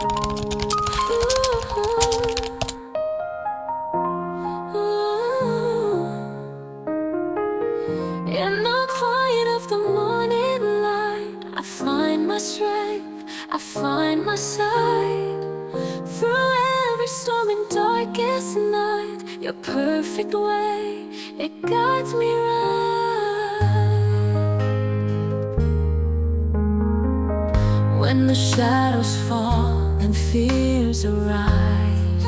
In the quiet of the morning light, I find my strength, I find my sight. Through every storm and darkest night, your perfect way, it guides me right. When the shadows fall, and fears arise.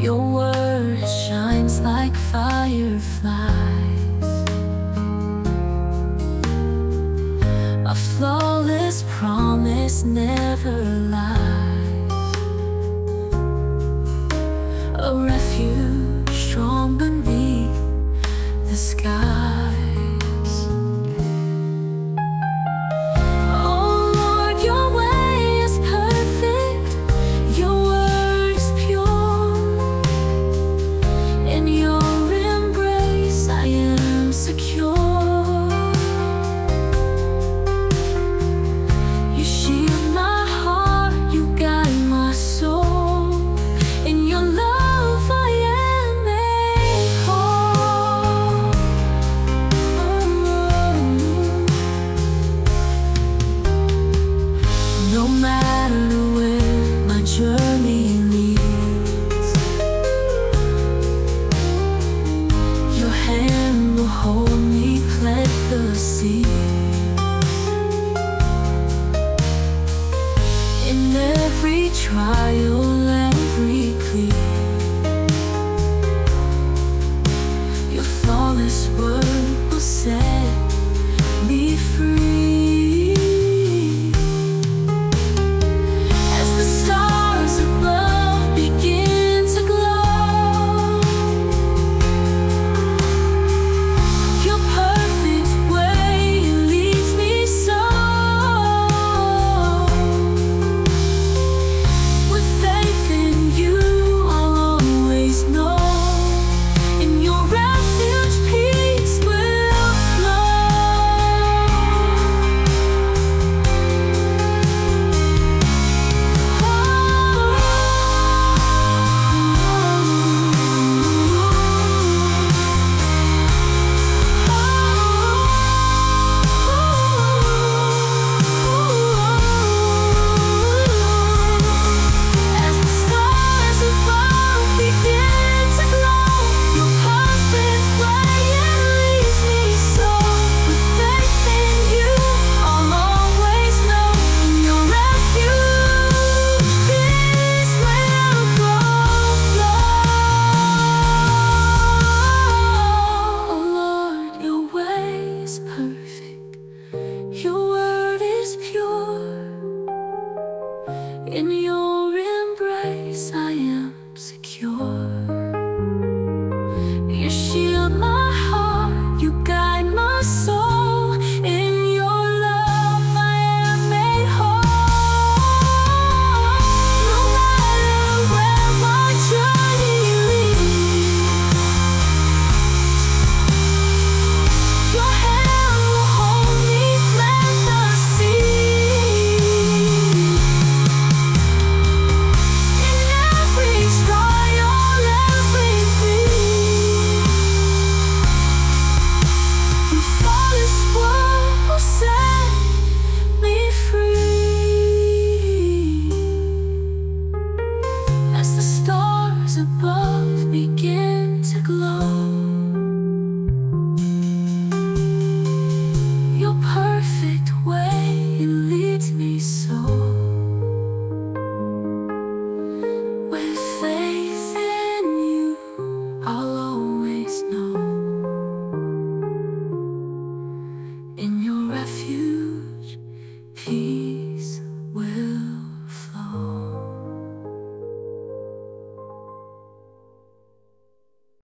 Your word shines like fireflies, a flawless promise never lies, a refuge strong. trial every plea peace.